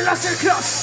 Nostro cross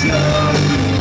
show.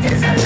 It's